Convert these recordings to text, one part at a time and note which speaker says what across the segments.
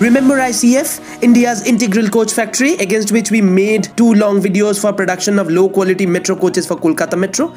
Speaker 1: Remember ICF? India's integral coach factory against which we made two long videos for production of low quality metro coaches for Kolkata Metro.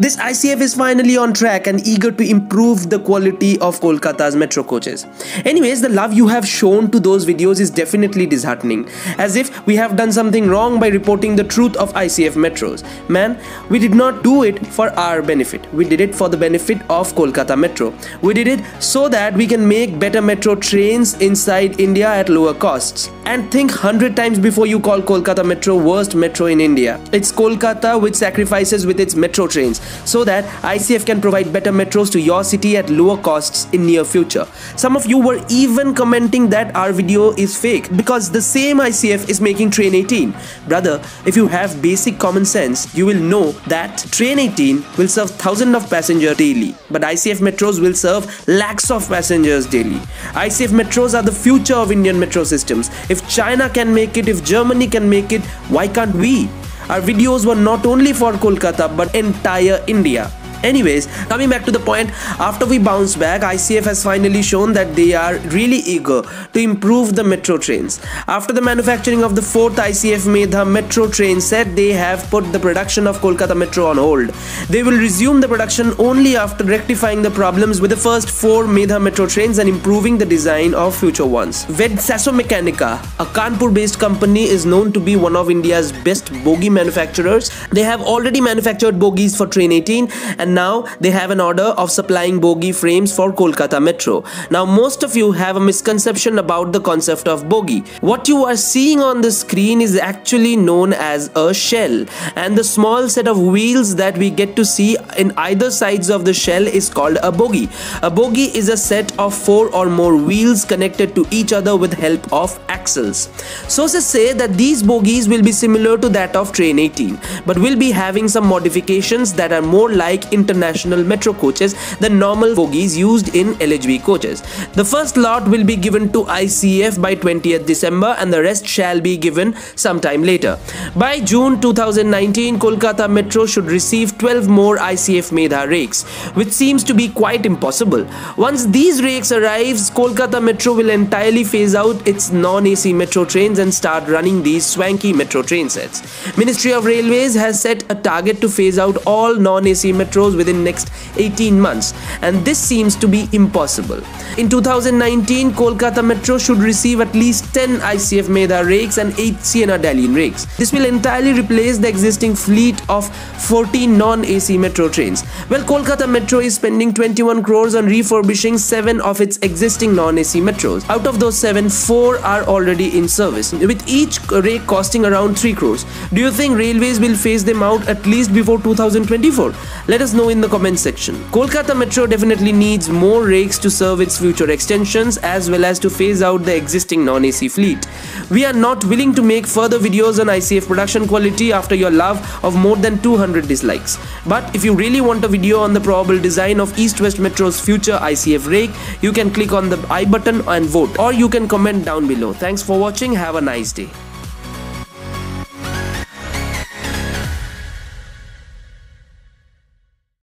Speaker 1: This ICF is finally on track and eager to improve the quality of Kolkata's metro coaches. Anyways, the love you have shown to those videos is definitely disheartening, as if we have done something wrong by reporting the truth of ICF metros. Man, we did not do it for our benefit. We did it for the benefit of Kolkata Metro. We did it so that we can make better metro trains inside India at lower costs. And think 100 times before you call Kolkata Metro worst metro in India. It's Kolkata which sacrifices with its metro trains so that ICF can provide better metros to your city at lower costs in near future. Some of you were even commenting that our video is fake because the same ICF is making Train 18. Brother, if you have basic common sense, you will know that Train 18 will serve thousands of passengers daily, but ICF metros will serve lakhs of passengers daily. ICF metros are the future of Indian metro systems. If China can make it, if Germany can make it, why can't we? Our videos were not only for Kolkata but entire India. Anyways, coming back to the point, after we bounce back, ICF has finally shown that they are really eager to improve the metro trains. After the manufacturing of the fourth ICF Medha metro train set, they have put the production of Kolkata Metro on hold. They will resume the production only after rectifying the problems with the first four Medha metro trains and improving the design of future ones. Ved Sasso Mechanica, a Kanpur-based company, is known to be one of India's best bogie manufacturers. They have already manufactured bogies for Train 18 and now they have an order of supplying bogie frames for Kolkata Metro. Now most of you have a misconception about the concept of bogie. What you are seeing on the screen is actually known as a shell and the small set of wheels that we get to see in either sides of the shell is called a bogie. A bogie is a set of four or more wheels connected to each other with help of axles. Sources say that these bogies will be similar to that of Train 18 but will be having some modifications that are more like international metro coaches than normal bogies used in LHB coaches. The first lot will be given to ICF by 20th December and the rest shall be given sometime later. By June 2019, Kolkata Metro should receive 12 more ICF Medha rakes, which seems to be quite impossible. Once these rakes arrives, Kolkata Metro will entirely phase out its non-AC metro trains and start running these swanky metro train sets. Ministry of Railways has set a target to phase out all non-AC metros within next 18 months and this seems to be impossible. In 2019, Kolkata Metro should receive at least 10 ICF Medha rakes and 8 Sienna Dalian rakes. This will entirely replace the existing fleet of 14 non-AC metro trains. Well, Kolkata Metro is spending 21 crores on refurbishing 7 of its existing non-AC metros. Out of those 7, 4 are already in service, with each rake costing around 3 crores. Do you think railways will phase them out at least before 2024? Let know in the comment section. Kolkata Metro definitely needs more rakes to serve its future extensions as well as to phase out the existing non-AC fleet. We are not willing to make further videos on ICF production quality after your love of more than 200 dislikes. But if you really want a video on the probable design of East West Metro's future ICF rake, you can click on the I button and vote or you can comment down below. Thanks for watching. Have a nice day.